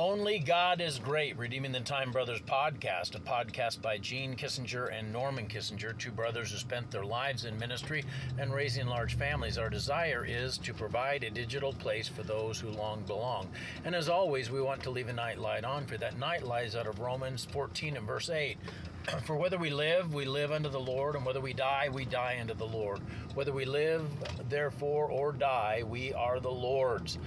Only God is Great, Redeeming the Time Brothers podcast, a podcast by Gene Kissinger and Norman Kissinger, two brothers who spent their lives in ministry and raising large families. Our desire is to provide a digital place for those who long belong. And as always, we want to leave a night light on for that night lies out of Romans 14 and verse 8. For whether we live, we live unto the Lord, and whether we die, we die unto the Lord. Whether we live, therefore, or die, we are the Lord's.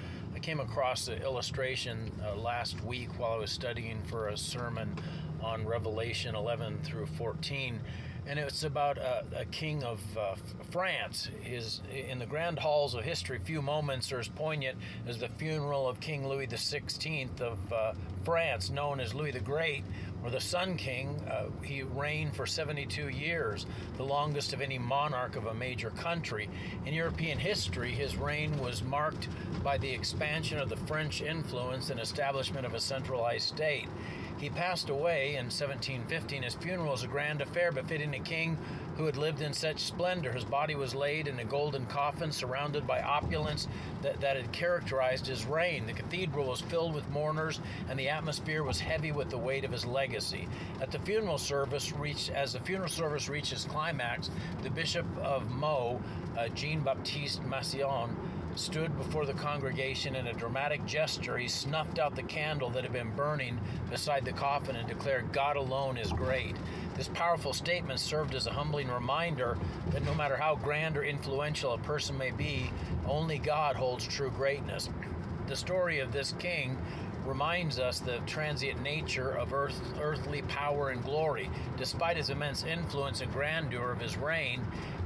Came across the illustration uh, last week while I was studying for a sermon on Revelation 11 through 14, and it's about a, a king of uh, France. His in the grand halls of history, few moments are as poignant as the funeral of King Louis XVI of uh, France, known as Louis the Great, or the Sun King. Uh, he reigned for 72 years, the longest of any monarch of a major country. In European history, his reign was marked by the expansion of the French influence and establishment of a centralized state. He passed away in 1715. His funeral was a grand affair befitting a king who had lived in such splendor. His body was laid in a golden coffin surrounded by opulence that, that had characterized his reign. The cathedral was filled with mourners, and the atmosphere was heavy with the weight of his legacy. At the funeral service reached, as the funeral service reached its climax, the Bishop of Meaux, uh, Jean Baptiste Massillon, stood before the congregation in a dramatic gesture. He snuffed out the candle that had been burning beside the coffin and declared, God alone is great. This powerful statement served as a humbling reminder that no matter how grand or influential a person may be, only God holds true greatness. The story of this king reminds us the transient nature of earth, earthly power and glory. Despite his immense influence and grandeur of his reign,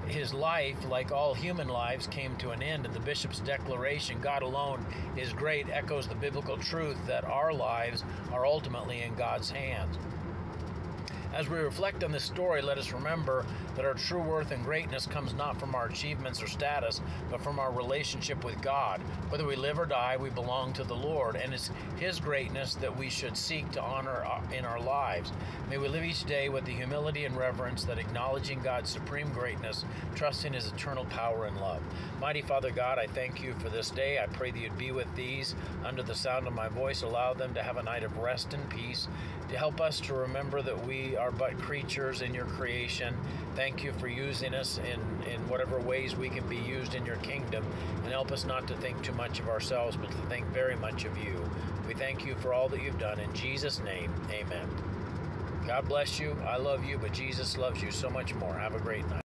his life, like all human lives, came to an end, and the bishop's declaration, God alone is great, echoes the biblical truth that our lives are ultimately in God's hands. As we reflect on this story, let us remember that our true worth and greatness comes not from our achievements or status, but from our relationship with God. Whether we live or die, we belong to the Lord, and it's His greatness that we should seek to honor uh, in our lives. May we live each day with the humility and reverence that acknowledging God's supreme greatness, trusting His eternal power and love. Mighty Father God, I thank you for this day. I pray that you'd be with these under the sound of my voice. Allow them to have a night of rest and peace, to help us to remember that we are but creatures in your creation. Thank you for using us in, in whatever ways we can be used in your kingdom, and help us not to think too much of ourselves, but to think very much of you. We thank you for all that you've done. In Jesus' name, amen. God bless you. I love you, but Jesus loves you so much more. Have a great night.